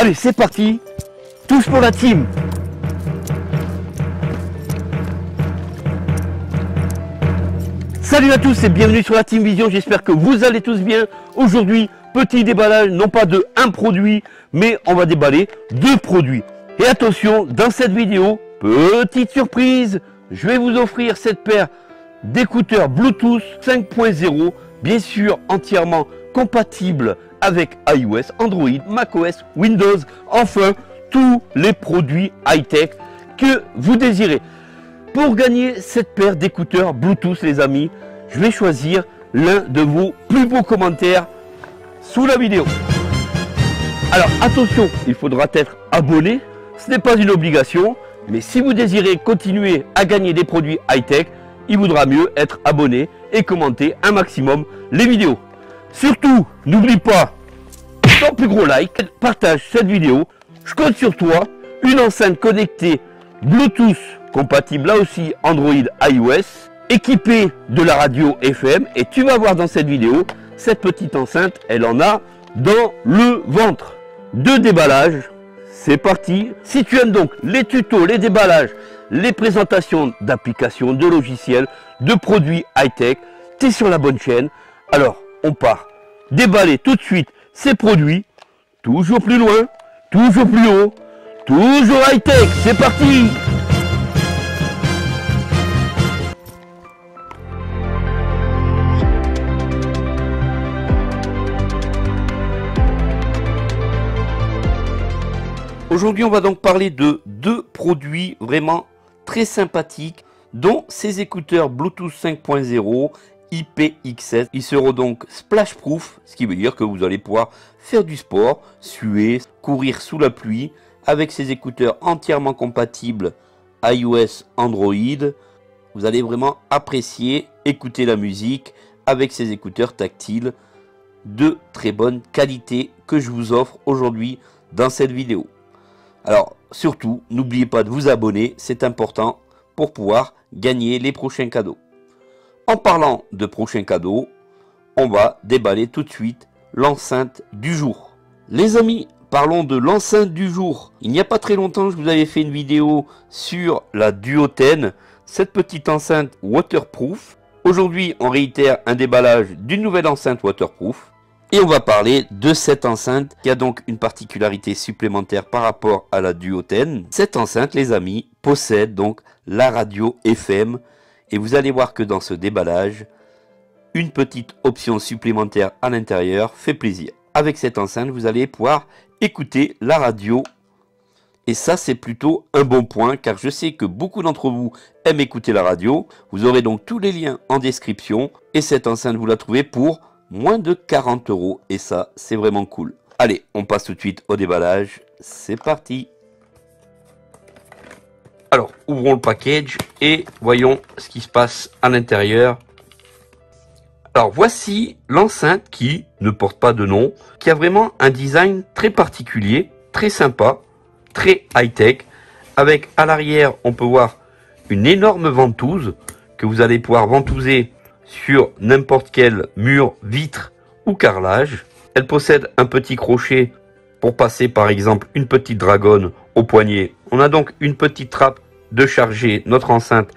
Allez, c'est parti. Tous pour la team. Salut à tous et bienvenue sur la Team Vision. J'espère que vous allez tous bien. Aujourd'hui, petit déballage, non pas de un produit, mais on va déballer deux produits. Et attention, dans cette vidéo, petite surprise, je vais vous offrir cette paire d'écouteurs Bluetooth 5.0, bien sûr entièrement compatible avec iOS, Android, macOS, Windows, enfin tous les produits high-tech que vous désirez. Pour gagner cette paire d'écouteurs Bluetooth, les amis, je vais choisir l'un de vos plus beaux commentaires sous la vidéo. Alors attention, il faudra être abonné. Ce n'est pas une obligation, mais si vous désirez continuer à gagner des produits high-tech, il vaudra mieux être abonné et commenter un maximum les vidéos. Surtout, n'oublie pas ton plus gros like, partage cette vidéo. Je compte sur toi, une enceinte connectée Bluetooth compatible là aussi Android iOS, équipée de la radio FM et tu vas voir dans cette vidéo, cette petite enceinte, elle en a dans le ventre. Deux déballages, c'est parti. Si tu aimes donc les tutos, les déballages, les présentations d'applications, de logiciels, de produits high-tech, tu es sur la bonne chaîne. Alors, on part déballer tout de suite ces produits, toujours plus loin, toujours plus haut, toujours high-tech. C'est parti Aujourd'hui, on va donc parler de deux produits vraiment très sympathiques, dont ces écouteurs Bluetooth 5.0 IPX7. Ils seront donc splash proof, ce qui veut dire que vous allez pouvoir faire du sport, suer, courir sous la pluie, avec ces écouteurs entièrement compatibles iOS, Android. Vous allez vraiment apprécier écouter la musique avec ces écouteurs tactiles de très bonne qualité que je vous offre aujourd'hui dans cette vidéo. Alors surtout, n'oubliez pas de vous abonner, c'est important pour pouvoir gagner les prochains cadeaux. En parlant de prochains cadeaux, on va déballer tout de suite l'enceinte du jour. Les amis, parlons de l'enceinte du jour. Il n'y a pas très longtemps, je vous avais fait une vidéo sur la Duotene, cette petite enceinte waterproof. Aujourd'hui, on réitère un déballage d'une nouvelle enceinte waterproof. Et on va parler de cette enceinte qui a donc une particularité supplémentaire par rapport à la Duotene. Cette enceinte, les amis, possède donc la radio FM. Et vous allez voir que dans ce déballage, une petite option supplémentaire à l'intérieur fait plaisir. Avec cette enceinte, vous allez pouvoir écouter la radio. Et ça, c'est plutôt un bon point, car je sais que beaucoup d'entre vous aiment écouter la radio. Vous aurez donc tous les liens en description. Et cette enceinte, vous la trouvez pour moins de 40 euros et ça c'est vraiment cool. Allez, on passe tout de suite au déballage. C'est parti. Alors, ouvrons le package et voyons ce qui se passe à l'intérieur. Alors, voici l'enceinte qui ne porte pas de nom, qui a vraiment un design très particulier, très sympa, très high-tech. Avec à l'arrière, on peut voir une énorme ventouse que vous allez pouvoir ventouser sur n'importe quel mur, vitre ou carrelage. Elle possède un petit crochet pour passer par exemple une petite dragonne au poignet. On a donc une petite trappe de charger notre enceinte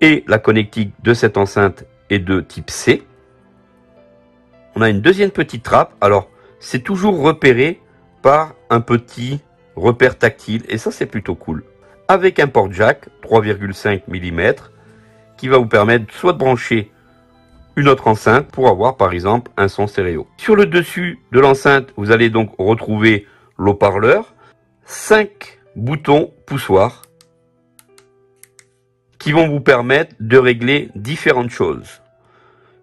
et la connectique de cette enceinte est de type C. On a une deuxième petite trappe. Alors, c'est toujours repéré par un petit repère tactile et ça c'est plutôt cool. Avec un port jack 3,5 mm qui va vous permettre soit de brancher une autre enceinte pour avoir par exemple un son stéréo. Sur le dessus de l'enceinte, vous allez donc retrouver l'eau-parleur, 5 boutons poussoirs qui vont vous permettre de régler différentes choses.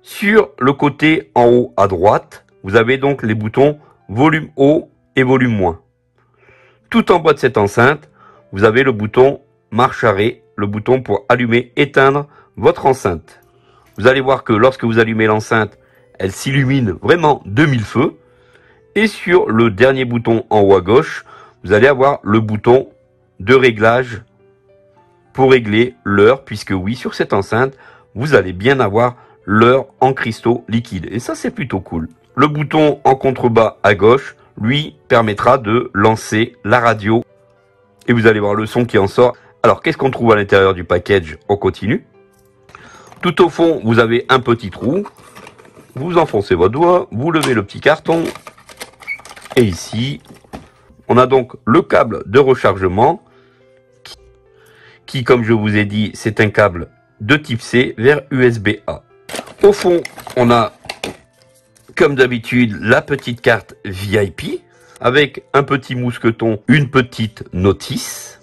Sur le côté en haut à droite, vous avez donc les boutons volume haut et volume moins. Tout en bas de cette enceinte, vous avez le bouton marche arrêt, le bouton pour allumer, éteindre votre enceinte. Vous allez voir que lorsque vous allumez l'enceinte, elle s'illumine vraiment de mille feux. Et sur le dernier bouton en haut à gauche, vous allez avoir le bouton de réglage pour régler l'heure, puisque oui, sur cette enceinte, vous allez bien avoir l'heure en cristaux liquides. Et ça, c'est plutôt cool. Le bouton en contrebas à gauche, lui permettra de lancer la radio. Et vous allez voir le son qui en sort. Alors, qu'est-ce qu'on trouve à l'intérieur du package? On continue. Tout au fond, vous avez un petit trou. Vous enfoncez votre doigt, vous levez le petit carton. Et ici, on a donc le câble de rechargement qui, comme je vous ai dit, c'est un câble de type C vers USB-A. Au fond, on a, comme d'habitude, la petite carte VIP avec un petit mousqueton, une petite notice.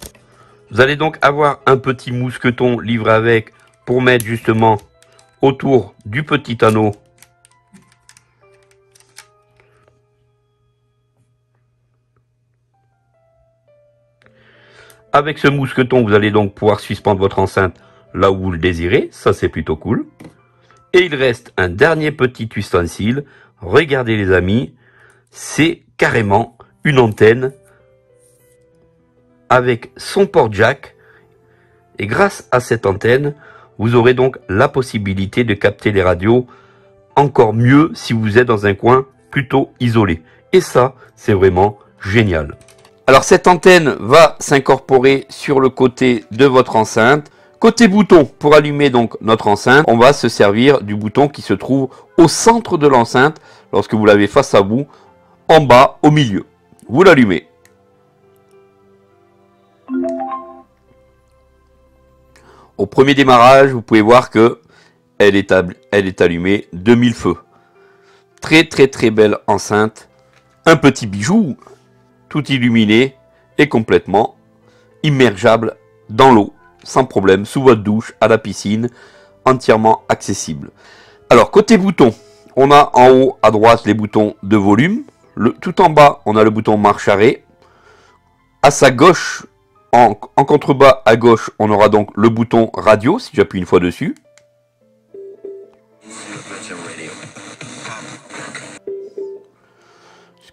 Vous allez donc avoir un petit mousqueton livré avec pour mettre justement autour du petit anneau Avec ce mousqueton, vous allez donc pouvoir suspendre votre enceinte là où vous le désirez. Ça, c'est plutôt cool. Et il reste un dernier petit ustensile. Regardez les amis, c'est carrément une antenne avec son port jack. Et grâce à cette antenne, vous aurez donc la possibilité de capter les radios encore mieux si vous êtes dans un coin plutôt isolé. Et ça, c'est vraiment génial. Alors cette antenne va s'incorporer sur le côté de votre enceinte. Côté bouton, pour allumer donc notre enceinte, on va se servir du bouton qui se trouve au centre de l'enceinte, lorsque vous l'avez face à vous, en bas, au milieu. Vous l'allumez. Au premier démarrage, vous pouvez voir que elle est, est allumée 2000 feux. Très très très belle enceinte. Un petit bijou, tout illuminé et complètement immergeable dans l'eau sans problème, sous votre douche, à la piscine, entièrement accessible. Alors, côté bouton, on a en haut à droite les boutons de volume. Tout en bas, on a le bouton marche arrêt. À sa gauche, en contrebas à gauche, on aura donc le bouton radio, si j'appuie une fois dessus.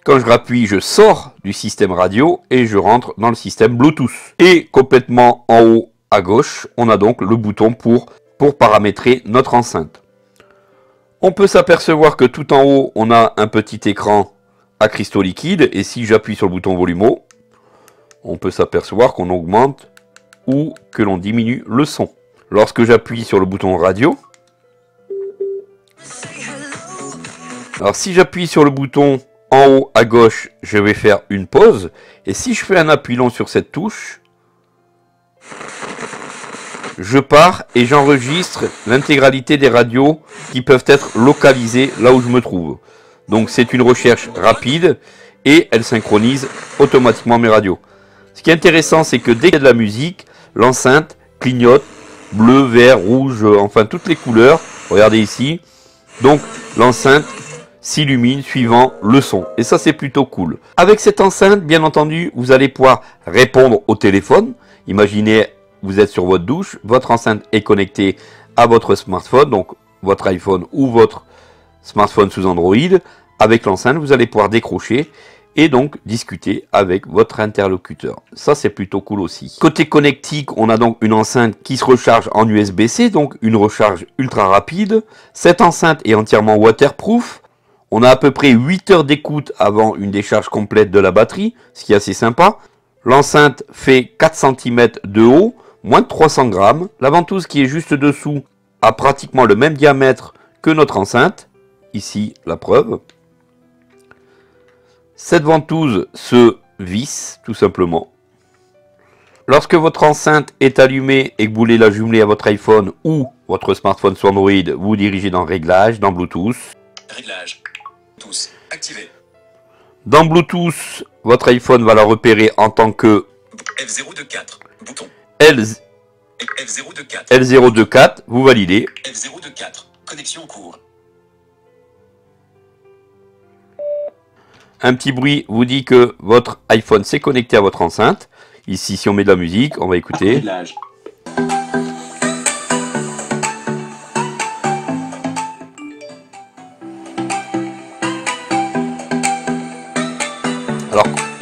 Quand je rappuie, je sors du système radio et je rentre dans le système Bluetooth. Et complètement en haut à gauche, on a donc le bouton pour, pour paramétrer notre enceinte. On peut s'apercevoir que tout en haut, on a un petit écran à cristaux liquides. Et si j'appuie sur le bouton volume on peut s'apercevoir qu'on augmente ou que l'on diminue le son. Lorsque j'appuie sur le bouton radio, alors si j'appuie sur le bouton en haut à gauche, je vais faire une pause. Et si je fais un appui long sur cette touche, je pars et j'enregistre l'intégralité des radios qui peuvent être localisées là où je me trouve. Donc c'est une recherche rapide et elle synchronise automatiquement mes radios. Ce qui est intéressant, c'est que dès qu'il y a de la musique, l'enceinte clignote bleu, vert, rouge, enfin toutes les couleurs. Regardez ici. Donc l'enceinte s'illumine suivant le son. Et ça, c'est plutôt cool. Avec cette enceinte, bien entendu, vous allez pouvoir répondre au téléphone. Imaginez vous êtes sur votre douche, votre enceinte est connectée à votre smartphone, donc votre iPhone ou votre smartphone sous Android. Avec l'enceinte, vous allez pouvoir décrocher et donc discuter avec votre interlocuteur. Ça, c'est plutôt cool aussi. Côté connectique, on a donc une enceinte qui se recharge en USB-C, donc une recharge ultra rapide. Cette enceinte est entièrement waterproof. On a à peu près 8 heures d'écoute avant une décharge complète de la batterie, ce qui est assez sympa. L'enceinte fait 4 cm de haut, moins de 300 grammes. La ventouse qui est juste dessous a pratiquement le même diamètre que notre enceinte. Ici, la preuve. Cette ventouse se visse, tout simplement. Lorsque votre enceinte est allumée et que vous voulez la jumeler à votre iPhone ou votre smartphone sur Android, vous dirigez dans Réglages, dans Bluetooth. Réglages. Bluetooth. Activé. Dans Bluetooth, votre iPhone va la repérer en tant que F024. Bouton. L... F024. L024, vous validez. F024, connexion en cours. Un petit bruit vous dit que votre iPhone s'est connecté à votre enceinte. Ici, si on met de la musique, on va écouter.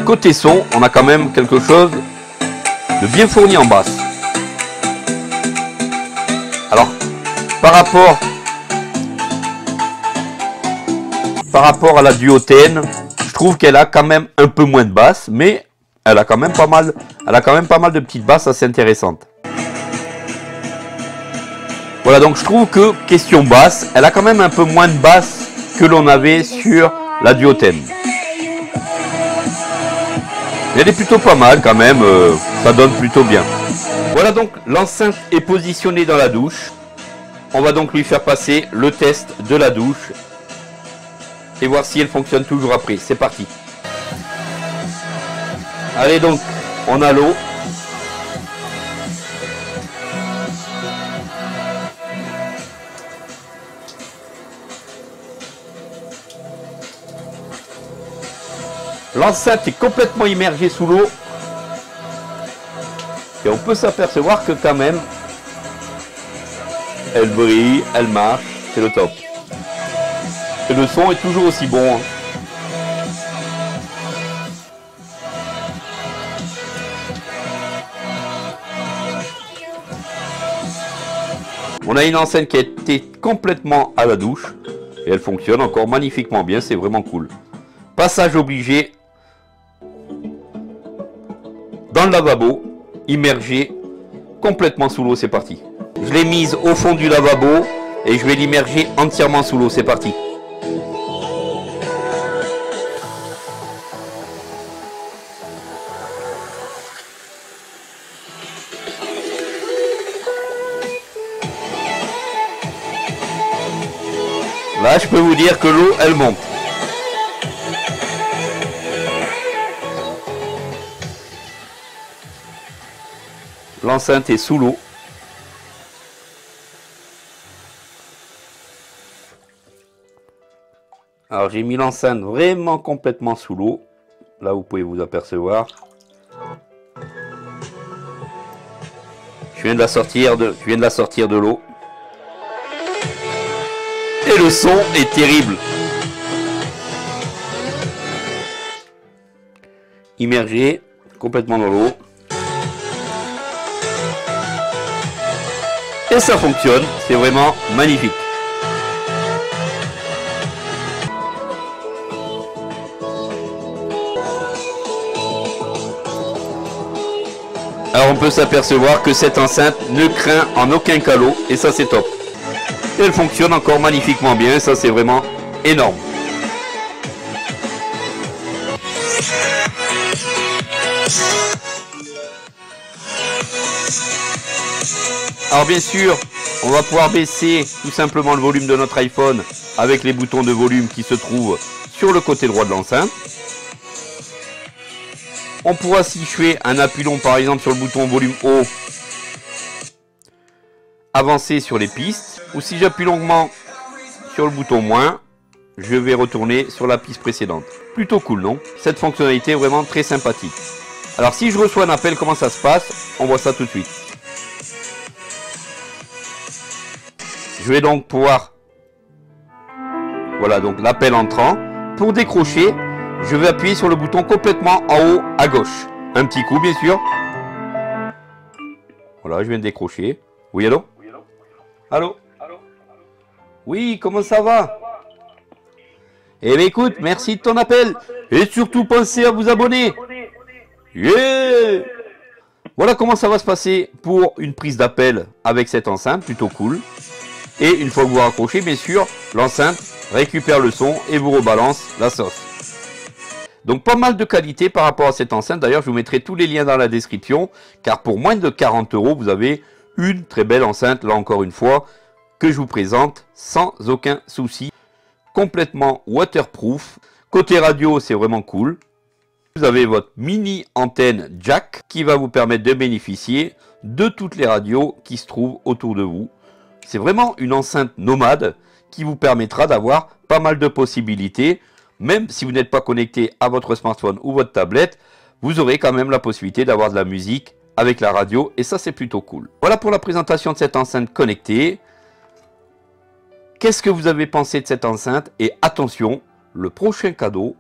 Côté son, on a quand même quelque chose de bien fourni en basse. Alors, par rapport, par rapport à la duotène, je trouve qu'elle a quand même un peu moins de basse, mais elle a quand même pas mal, elle a quand même pas mal de petites basses assez intéressantes. Voilà, donc je trouve que question basse, elle a quand même un peu moins de basse que l'on avait sur la duothène. Elle est plutôt pas mal quand même, euh, ça donne plutôt bien. Voilà donc, l'enceinte est positionnée dans la douche. On va donc lui faire passer le test de la douche et voir si elle fonctionne toujours après. C'est parti. Allez donc, on a l'eau. L'enceinte est complètement immergée sous l'eau. Et on peut s'apercevoir que quand même, elle brille, elle marche, c'est le top. Et le son est toujours aussi bon. Hein. On a une enceinte qui a été complètement à la douche et elle fonctionne encore magnifiquement bien, c'est vraiment cool. Passage obligé lavabo, immergé complètement sous l'eau, c'est parti. Je l'ai mise au fond du lavabo et je vais l'immerger entièrement sous l'eau, c'est parti. Là, je peux vous dire que l'eau, elle monte. L'enceinte est sous l'eau. Alors j'ai mis l'enceinte vraiment complètement sous l'eau. Là vous pouvez vous apercevoir. Je viens de la sortir de, je viens de la sortir de l'eau. Et le son est terrible. Immergé complètement dans l'eau. Et ça fonctionne, c'est vraiment magnifique. Alors on peut s'apercevoir que cette enceinte ne craint en aucun cas l'eau et ça c'est top elle fonctionne encore magnifiquement bien, ça c'est vraiment énorme. Alors bien sûr, on va pouvoir baisser tout simplement le volume de notre iPhone avec les boutons de volume qui se trouvent sur le côté droit de l'enceinte. On pourra situer un appui-long par exemple sur le bouton volume haut, avancer sur les pistes ou si j'appuie longuement sur le bouton moins, je vais retourner sur la piste précédente. Plutôt cool, non? Cette fonctionnalité est vraiment très sympathique. Alors si je reçois un appel, comment ça se passe? On voit ça tout de suite. Je vais donc pouvoir... Voilà, donc l'appel entrant. Pour décrocher, je vais appuyer sur le bouton complètement en haut à gauche. Un petit coup, bien sûr. Voilà, je viens de décrocher. Oui, allô? Allô? Oui, comment ça va? Eh bien écoute, merci de ton appel. Et surtout pensez à vous abonner. Voilà comment ça va se passer pour une prise d'appel avec cette enceinte, plutôt cool. Et une fois que vous raccrochez, bien sûr, l'enceinte récupère le son et vous rebalance la sauce. Donc pas mal de qualité par rapport à cette enceinte. D'ailleurs, je vous mettrai tous les liens dans la description, car pour moins de 40 euros, vous avez une très belle enceinte, là encore une fois, que je vous présente sans aucun souci. Complètement waterproof. Côté radio, c'est vraiment cool. Vous avez votre mini antenne jack qui va vous permettre de bénéficier de toutes les radios qui se trouvent autour de vous. C'est vraiment une enceinte nomade qui vous permettra d'avoir pas mal de possibilités. Même si vous n'êtes pas connecté à votre smartphone ou votre tablette, vous aurez quand même la possibilité d'avoir de la musique avec la radio et ça c'est plutôt cool. Voilà pour la présentation de cette enceinte connectée. Qu'est-ce que vous avez pensé de cette enceinte? Et attention, le prochain cadeau,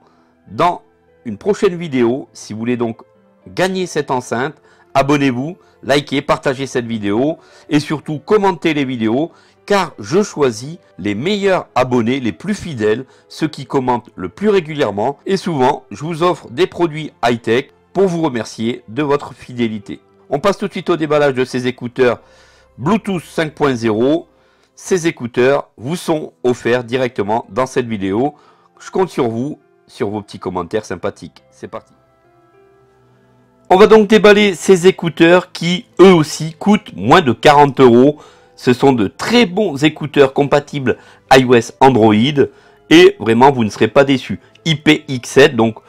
dans une prochaine vidéo, si vous voulez donc gagner cette enceinte, abonnez-vous, likez, partagez cette vidéo et surtout commentez les vidéos car je choisis les meilleurs abonnés, les plus fidèles, ceux qui commentent le plus régulièrement et souvent je vous offre des produits high-tech pour vous remercier de votre fidélité. On passe tout de suite au déballage de ces écouteurs Bluetooth 5.0. Ces écouteurs vous sont offerts directement dans cette vidéo. Je compte sur vous, sur vos petits commentaires sympathiques. C'est parti. On va donc déballer ces écouteurs qui, eux aussi, coûtent moins de 40 euros. Ce sont de très bons écouteurs compatibles iOS Android. Et vraiment, vous ne serez pas déçus. IPX7, donc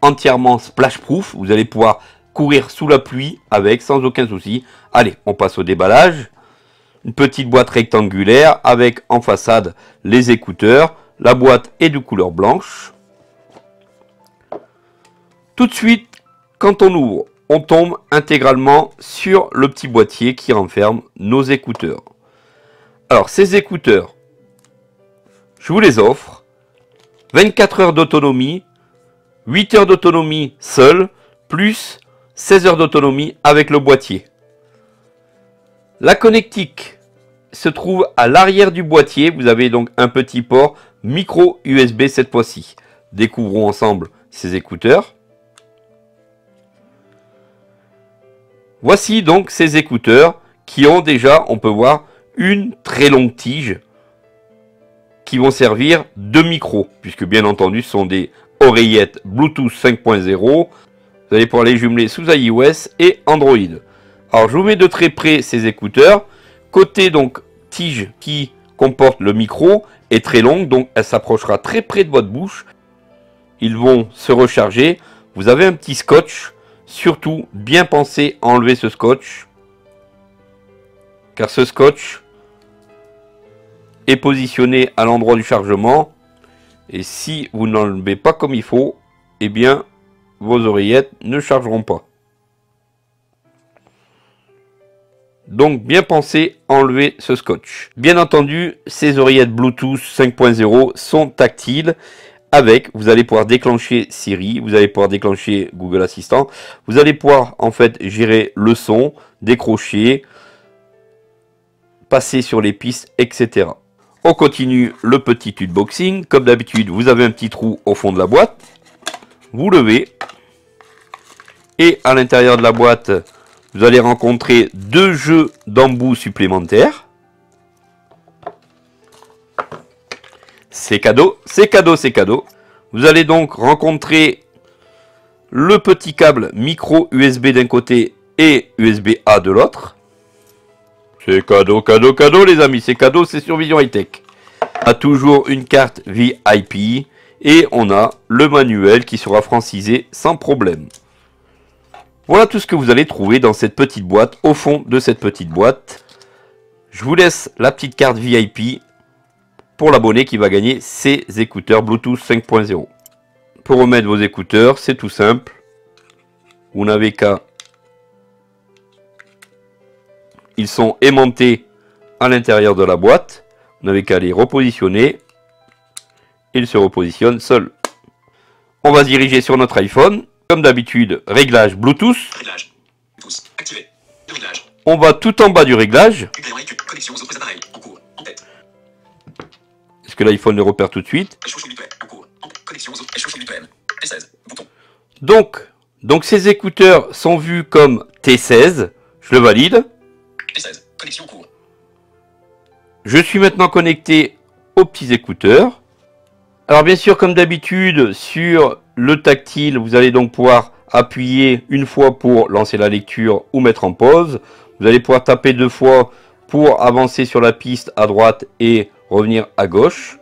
entièrement splash proof. Vous allez pouvoir courir sous la pluie avec sans aucun souci. Allez, on passe au déballage. Une petite boîte rectangulaire avec en façade les écouteurs. La boîte est de couleur blanche. Tout de suite, quand on ouvre, on tombe intégralement sur le petit boîtier qui renferme nos écouteurs. Alors, ces écouteurs, je vous les offre. 24 heures d'autonomie, 8 heures d'autonomie seul, plus 16 heures d'autonomie avec le boîtier. La connectique se trouve à l'arrière du boîtier. Vous avez donc un petit port micro USB cette fois-ci. Découvrons ensemble ces écouteurs. Voici donc ces écouteurs qui ont déjà, on peut voir, une très longue tige qui vont servir de micro, puisque bien entendu ce sont des oreillettes Bluetooth 5.0. Vous allez pouvoir les jumeler sous iOS et Android. Alors je vous mets de très près ces écouteurs. Côté donc tige qui comporte le micro est très longue, donc elle s'approchera très près de votre bouche. Ils vont se recharger. Vous avez un petit scotch Surtout, bien penser à enlever ce scotch. Car ce scotch est positionné à l'endroit du chargement. Et si vous n'enlevez pas comme il faut, eh bien, vos oreillettes ne chargeront pas. Donc bien penser à enlever ce scotch. Bien entendu, ces oreillettes Bluetooth 5.0 sont tactiles avec, vous allez pouvoir déclencher Siri, vous allez pouvoir déclencher Google Assistant, vous allez pouvoir en fait gérer le son, décrocher, passer sur les pistes, etc. On continue le petit unboxing. Comme d'habitude, vous avez un petit trou au fond de la boîte. Vous levez. Et à l'intérieur de la boîte, vous allez rencontrer deux jeux d'embout supplémentaires. C'est cadeau, c'est cadeau, c'est cadeau. Vous allez donc rencontrer le petit câble micro USB d'un côté et USB-A de l'autre. C'est cadeau, cadeau, cadeau les amis, c'est cadeau, c'est sur Vision High. A toujours une carte VIP et on a le manuel qui sera francisé sans problème. Voilà tout ce que vous allez trouver dans cette petite boîte, au fond de cette petite boîte. Je vous laisse la petite carte VIP pour l'abonné qui va gagner ses écouteurs Bluetooth 5.0. Pour remettre vos écouteurs, c'est tout simple. Vous n'avez qu'à... Ils sont aimantés à l'intérieur de la boîte. Vous n'avez qu'à les repositionner. Ils se repositionnent seuls. On va se diriger sur notre iPhone. Comme d'habitude, réglage Bluetooth. On va tout en bas du réglage. Que l'iPhone le repère tout de suite Donc, donc ces écouteurs sont vus comme T16. Je le valide. Je suis maintenant connecté aux petits écouteurs. Alors bien sûr, comme d'habitude, sur le tactile, vous allez donc pouvoir appuyer une fois pour lancer la lecture ou mettre en pause. Vous allez pouvoir taper deux fois pour avancer sur la piste à droite et revenir à gauche.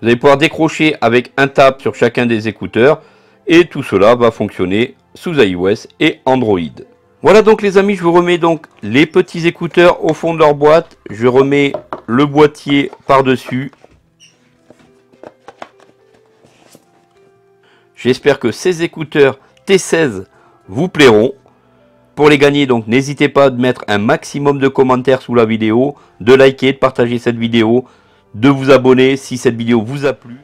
Vous allez pouvoir décrocher avec un tap sur chacun des écouteurs et tout cela va fonctionner sous iOS et Android. Voilà donc les amis, je vous remets donc les petits écouteurs au fond de leur boîte. Je remets le boîtier par-dessus. J'espère que ces écouteurs T16 vous plairont. Pour les gagner, donc n'hésitez pas à mettre un maximum de commentaires sous la vidéo, de liker, de partager cette vidéo, de vous abonner si cette vidéo vous a plu.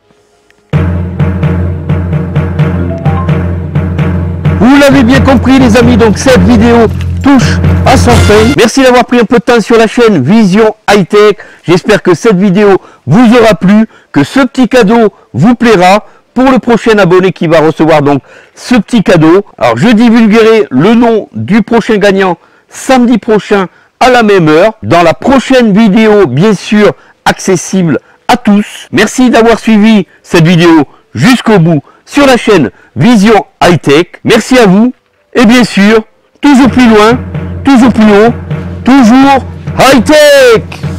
Vous l'avez bien compris les amis, donc cette vidéo touche à sa fin. Merci d'avoir pris un peu de temps sur la chaîne Vision High Tech. J'espère que cette vidéo vous aura plu, que ce petit cadeau vous plaira le prochain abonné qui va recevoir donc ce petit cadeau. Alors je divulguerai le nom du prochain gagnant samedi prochain à la même heure dans la prochaine vidéo bien sûr accessible à tous. Merci d'avoir suivi cette vidéo jusqu'au bout sur la chaîne Vision High Tech. Merci à vous et bien sûr toujours plus loin, toujours plus haut, toujours high tech